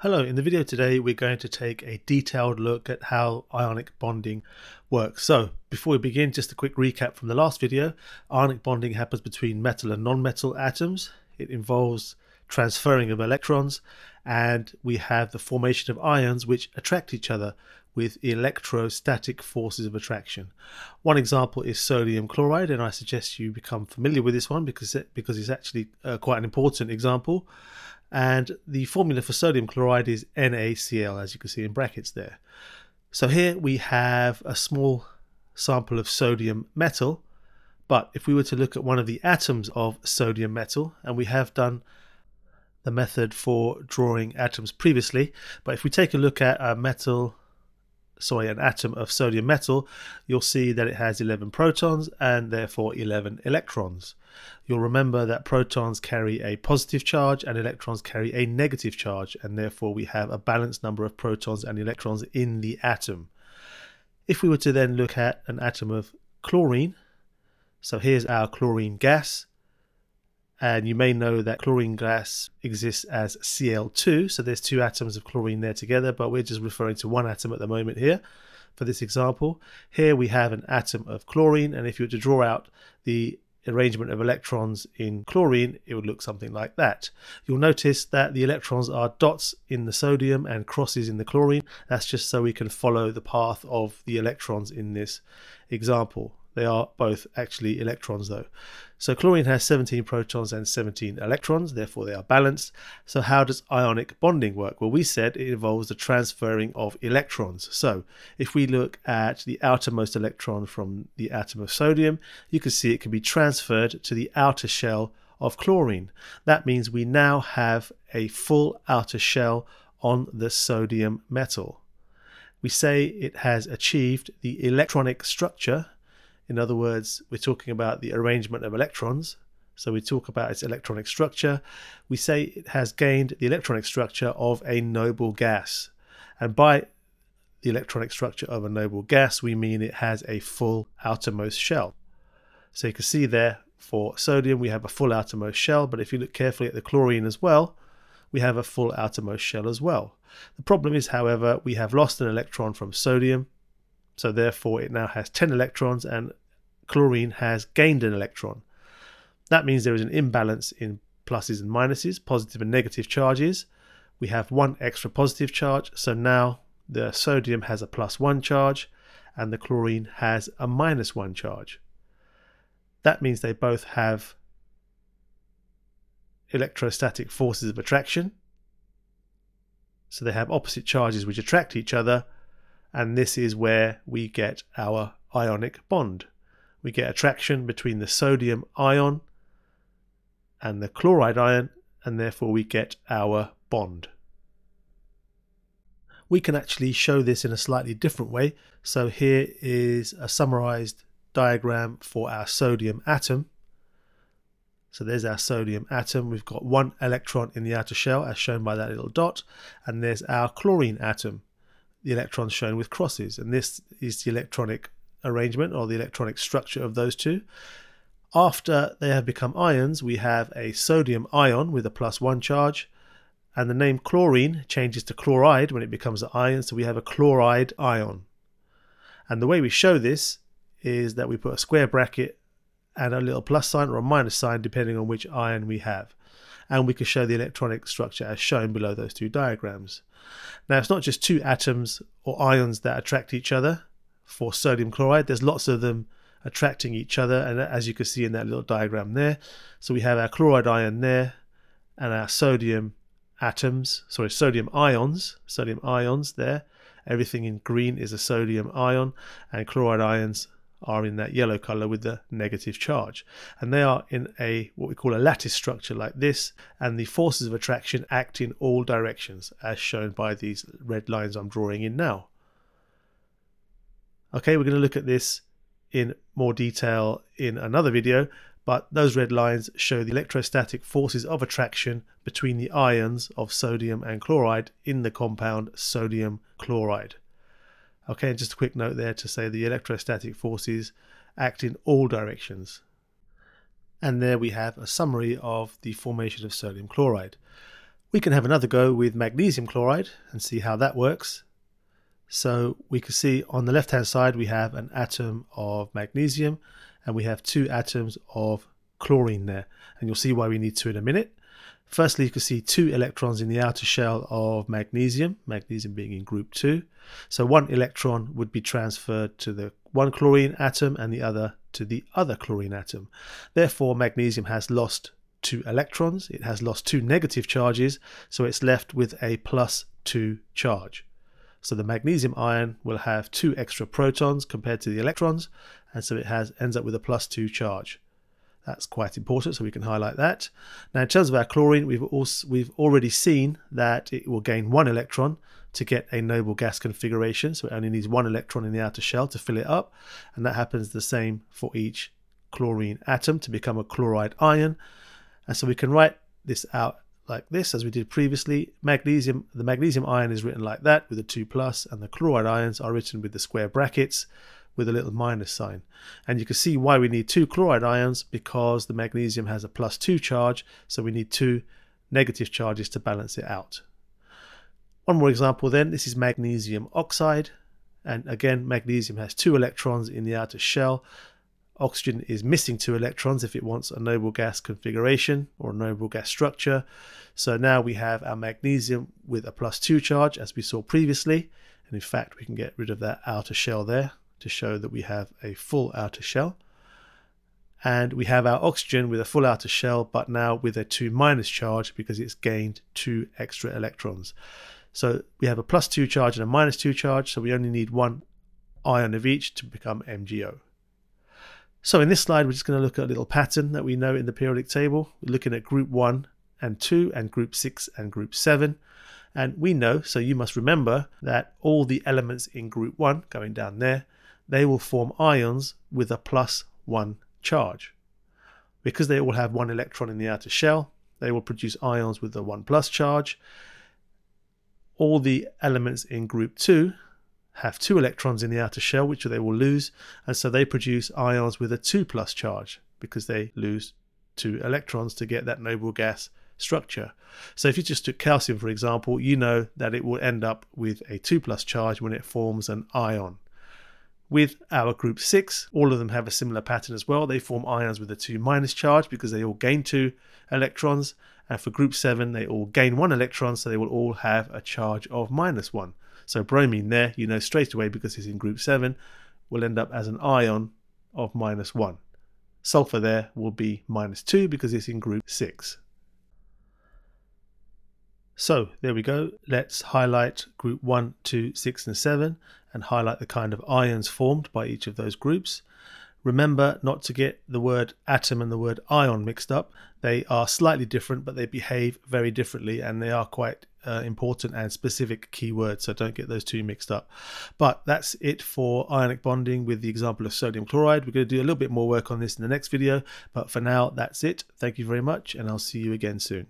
Hello, in the video today we're going to take a detailed look at how ionic bonding works. So before we begin, just a quick recap from the last video. Ionic bonding happens between metal and non-metal atoms. It involves transferring of electrons and we have the formation of ions which attract each other with electrostatic forces of attraction. One example is sodium chloride and I suggest you become familiar with this one because, it, because it's actually uh, quite an important example and the formula for sodium chloride is NaCl as you can see in brackets there. So here we have a small sample of sodium metal but if we were to look at one of the atoms of sodium metal and we have done the method for drawing atoms previously but if we take a look at a metal sorry, an atom of sodium metal, you'll see that it has 11 protons and therefore 11 electrons. You'll remember that protons carry a positive charge and electrons carry a negative charge, and therefore we have a balanced number of protons and electrons in the atom. If we were to then look at an atom of chlorine, so here's our chlorine gas, and you may know that chlorine gas exists as Cl2 so there's two atoms of chlorine there together but we're just referring to one atom at the moment here for this example. Here we have an atom of chlorine and if you were to draw out the arrangement of electrons in chlorine it would look something like that. You'll notice that the electrons are dots in the sodium and crosses in the chlorine. That's just so we can follow the path of the electrons in this example they are both actually electrons though. So chlorine has 17 protons and 17 electrons, therefore they are balanced. So how does ionic bonding work? Well, we said it involves the transferring of electrons. So if we look at the outermost electron from the atom of sodium, you can see it can be transferred to the outer shell of chlorine. That means we now have a full outer shell on the sodium metal. We say it has achieved the electronic structure in other words, we're talking about the arrangement of electrons. So we talk about its electronic structure. We say it has gained the electronic structure of a noble gas. And by the electronic structure of a noble gas, we mean it has a full outermost shell. So you can see there for sodium, we have a full outermost shell, but if you look carefully at the chlorine as well, we have a full outermost shell as well. The problem is, however, we have lost an electron from sodium, so therefore it now has 10 electrons and chlorine has gained an electron. That means there is an imbalance in pluses and minuses, positive and negative charges. We have one extra positive charge, so now the sodium has a plus one charge and the chlorine has a minus one charge. That means they both have electrostatic forces of attraction. So they have opposite charges which attract each other and this is where we get our ionic bond. We get attraction between the sodium ion and the chloride ion, and therefore we get our bond. We can actually show this in a slightly different way. So here is a summarized diagram for our sodium atom. So there's our sodium atom. We've got one electron in the outer shell as shown by that little dot. And there's our chlorine atom the electrons shown with crosses. And this is the electronic arrangement or the electronic structure of those two. After they have become ions, we have a sodium ion with a plus one charge, and the name chlorine changes to chloride when it becomes an ion, so we have a chloride ion. And the way we show this is that we put a square bracket and a little plus sign or a minus sign depending on which ion we have and we can show the electronic structure as shown below those two diagrams. Now it's not just two atoms or ions that attract each other for sodium chloride, there's lots of them attracting each other and as you can see in that little diagram there. So we have our chloride ion there and our sodium atoms, sorry, sodium ions, sodium ions there. Everything in green is a sodium ion and chloride ions are in that yellow color with the negative charge and they are in a what we call a lattice structure like this and the forces of attraction act in all directions as shown by these red lines I'm drawing in now okay we're going to look at this in more detail in another video but those red lines show the electrostatic forces of attraction between the ions of sodium and chloride in the compound sodium chloride Okay, just a quick note there to say the electrostatic forces act in all directions. And there we have a summary of the formation of sodium chloride. We can have another go with magnesium chloride and see how that works. So we can see on the left hand side we have an atom of magnesium and we have two atoms of chlorine there and you'll see why we need two in a minute. Firstly, you can see two electrons in the outer shell of magnesium, magnesium being in group 2. So one electron would be transferred to the one chlorine atom and the other to the other chlorine atom. Therefore, magnesium has lost two electrons, it has lost two negative charges, so it's left with a plus 2 charge. So the magnesium ion will have two extra protons compared to the electrons, and so it has ends up with a plus 2 charge. That's quite important, so we can highlight that. Now, in terms of our chlorine, we've also we've already seen that it will gain one electron to get a noble gas configuration. So it only needs one electron in the outer shell to fill it up, and that happens the same for each chlorine atom to become a chloride ion. And so we can write this out like this as we did previously. Magnesium, the magnesium ion is written like that with a 2 plus and the chloride ions are written with the square brackets with a little minus sign. And you can see why we need two chloride ions because the magnesium has a plus 2 charge so we need two negative charges to balance it out. One more example then, this is magnesium oxide and again magnesium has two electrons in the outer shell Oxygen is missing two electrons if it wants a noble gas configuration or a noble gas structure. So now we have our magnesium with a plus 2 charge as we saw previously. And in fact, we can get rid of that outer shell there to show that we have a full outer shell. And we have our oxygen with a full outer shell, but now with a 2 minus charge because it's gained two extra electrons. So we have a plus 2 charge and a minus 2 charge, so we only need one ion of each to become MgO. So in this slide, we're just going to look at a little pattern that we know in the periodic table. We're looking at group 1 and 2 and group 6 and group 7. And we know, so you must remember, that all the elements in group 1, going down there, they will form ions with a plus 1 charge. Because they all have one electron in the outer shell, they will produce ions with a 1 plus charge. All the elements in group 2 have two electrons in the outer shell, which they will lose, and so they produce ions with a 2 plus charge because they lose two electrons to get that noble gas structure. So if you just took calcium, for example, you know that it will end up with a 2 plus charge when it forms an ion. With our group 6, all of them have a similar pattern as well. They form ions with a 2 minus charge because they all gain 2 electrons. And for group 7, they all gain 1 electron, so they will all have a charge of minus 1. So bromine there, you know straight away because it's in group 7, will end up as an ion of minus 1. Sulfur there will be minus 2 because it's in group 6. So there we go. Let's highlight group 1, 2, 6 and 7 and highlight the kind of ions formed by each of those groups. Remember not to get the word atom and the word ion mixed up. They are slightly different, but they behave very differently and they are quite uh, important and specific keywords, so don't get those two mixed up. But that's it for ionic bonding with the example of sodium chloride. We're going to do a little bit more work on this in the next video, but for now, that's it. Thank you very much, and I'll see you again soon.